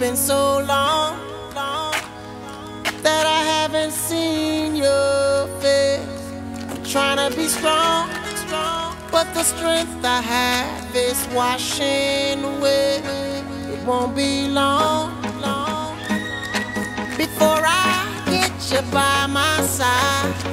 been so long, long that I haven't seen your face. I'm trying to be strong, strong, but the strength I have is washing away. It won't be long, long before I get you by my side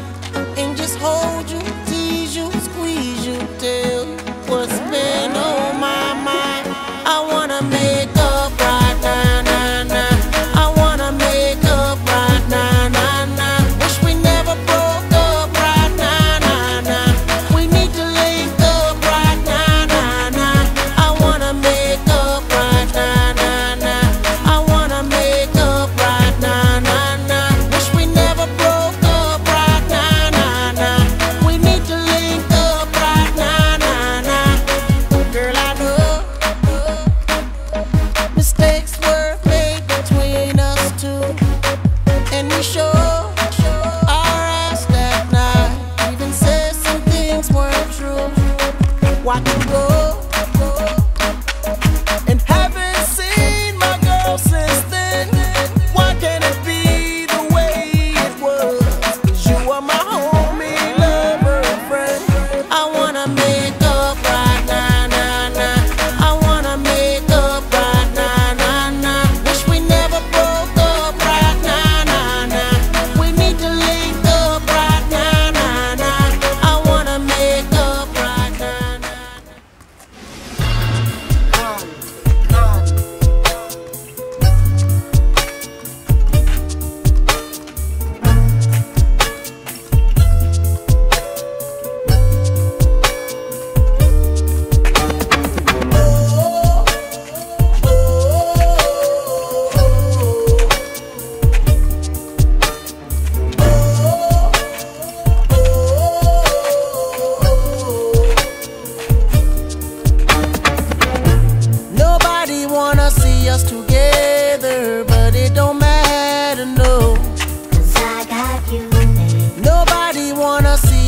Watch you go.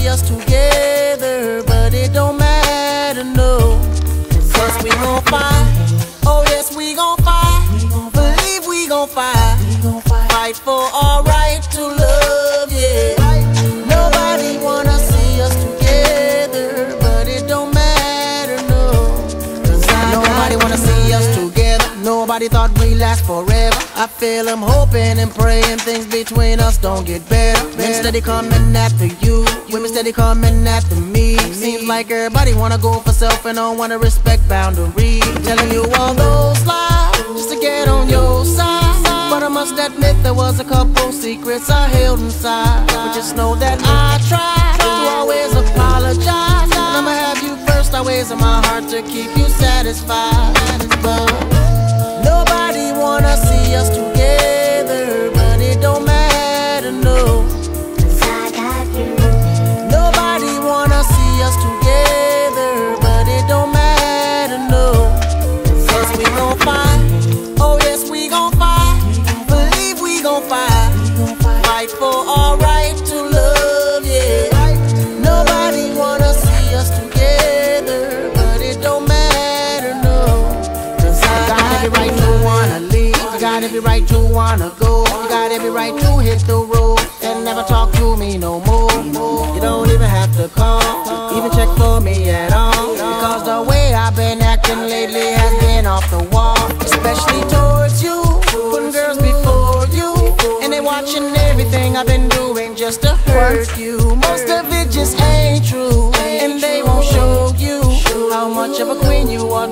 Us together, but it don't matter, no. Cause we gon' fight, oh yes, we gon' fight. Believe we gon' fight, fight for our right to love, yeah. Nobody wanna see us together, but it don't matter, no. Cause Nobody wanna see us together. Nobody thought we last forever. I feel I'm hoping and praying things between us don't get better. Men steady coming after you, women steady coming after me. Seems like everybody wanna go for self and don't wanna respect boundaries. Telling you all those lies just to get on your side. But I must admit there was a couple secrets I held inside. But just know that I tried to always apologize. And I'ma have you first always in my heart to keep you satisfied. Every right to wanna go, you got every right to hit the road and never talk to me no more. You don't even have to call, even check for me at all. Because the way I've been acting lately has been off the wall, especially towards you. Putting girls before you, and they watching everything I've been doing just to hurt you. Most of it just ain't true, and they won't show you how much of a queen you are